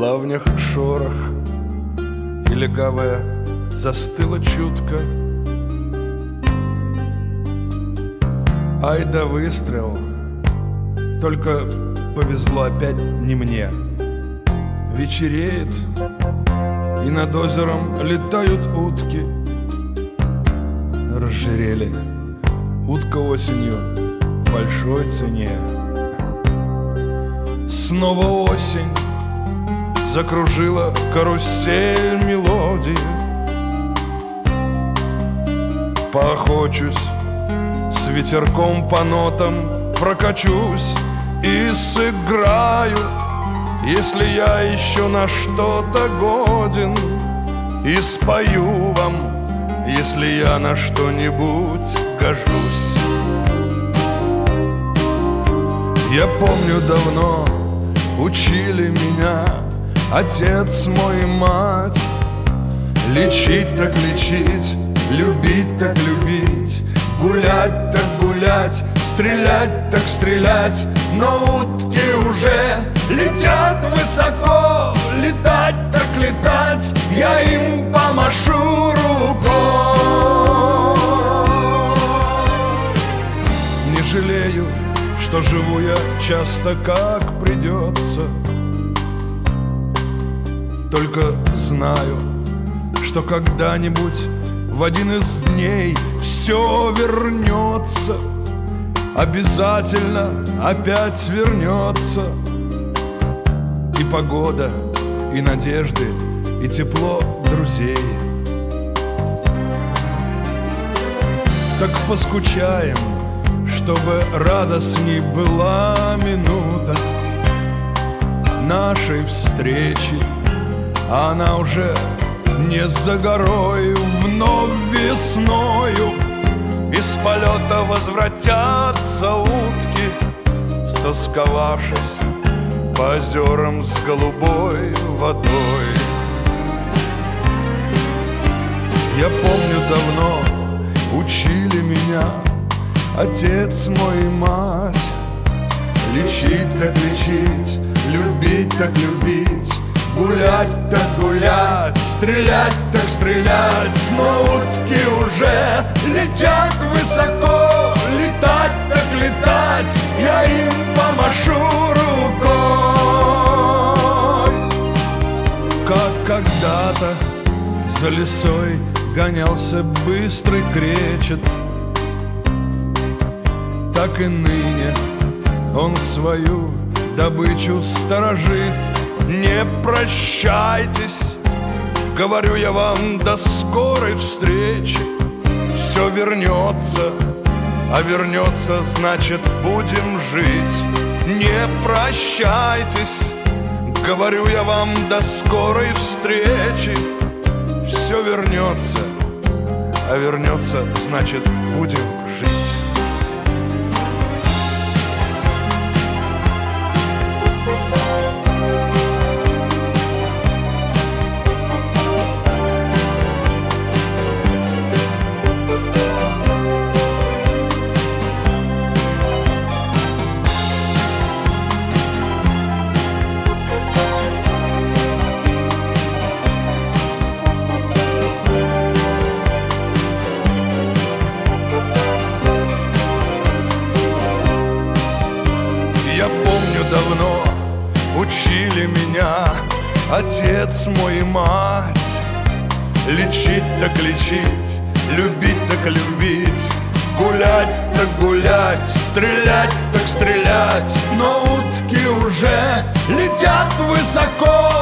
Плавнях шорох. И легавая застыла чутко. Ай да выстрел. Только повезло опять не мне. Вечереет И над озером летают утки. Разжирели Утка осенью в большой цене. Снова осень Закружила карусель мелодии. Поохочусь с ветерком по нотам Прокачусь и сыграю Если я еще на что-то годен. И спою вам, если я на что-нибудь гожусь. Я помню давно учили меня Отец мой мать. Лечить так лечить, любить так любить. Гулять так гулять, стрелять так стрелять. Но утки уже летят высоко. Летать так летать, я им помашу рукой. Не жалею, что живу я часто как придется Только знаю, что когда-нибудь в один из дней все вернется Обязательно опять вернется И погода, и надежды, и тепло друзей. Так поскучаем, чтобы радостней была минута Нашей встречи, она уже не за горой Вновь весною. Из полета возвратятся утки Стосковавшись по озерам с голубой водой. Я помню давно учили меня Отец мой и мать. Лечить так лечить, любить так любить Гулять так гулять, стрелять так стрелять. Но утки уже летят высоко Летать так летать, я им помашу рукой. Как когда-то за лесой гонялся быстрый кречет Так и ныне он свою добычу сторожит не прощайтесь, говорю я вам до скорой встречи. Все вернется, а вернется, значит, будем жить. Не прощайтесь, говорю я вам до скорой встречи. Все вернется, а вернется, значит, будем жить. Давно учили меня. Отец мой и мать Лечить так лечить, любить так любить. Гулять так гулять, стрелять так стрелять. Но утки уже летят высоко